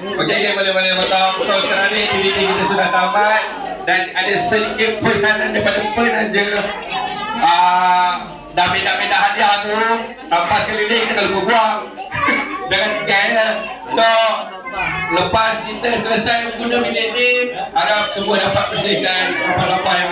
Okey, okay, boleh boleh potong. Potong sekarang ni aktiviti kita sudah tamat dan ada sedikit pesanan daripada penaja uh, dah benda-benda hadiah tu sampah ni kita lupa buang jangan tinggal ya. so lepas kita selesai 10 minit ni harap semua dapat bersihkan apa-apa yang